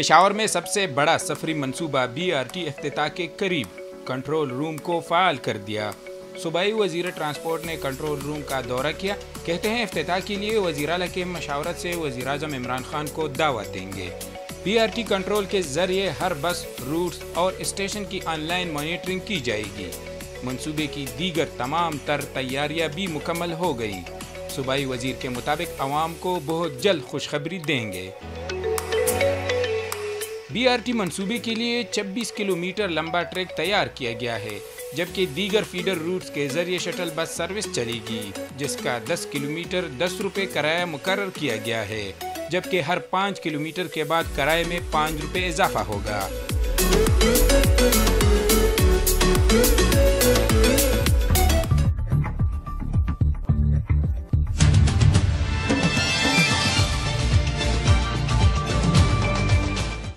पिशावर में सबसे बड़ा सफरी मंसूबा बी आर टी अफ्ताह के करीब कंट्रोल रूम को फाल कर दिया। सूबाई वज़ीर ट्रांसपोर्ट ने कंट्रोल रूम का दौरा किया। कहते हैं अफ्ताह के लिए वजी अला के मशावरत से वजी अजम इमरान खान को दावा देंगे। पी आर टी कंट्रोल के ज़रिए हर बस रूट्स और स्टेशन की ऑनलाइन मॉनिटरिंग की जाएगी। मनसूबे की दीगर तमाम तर तैयारियाँ भी मुकम्मल हो गई। सूबाई वज़ीर के मुताबिक आवाम को बहुत जल्द खुशखबरी देंगे। बीआरटी मंसूबे के लिए 26 किलोमीटर लंबा ट्रैक तैयार किया गया है, जबकि दीगर फीडर रूट्स के ज़रिए शटल बस सर्विस चलेगी, जिसका 10 किलोमीटर दस रुपये किराया मुकर किया गया है, जबकि हर पाँच किलोमीटर के बाद किराए में पाँच रुपये इजाफा होगा।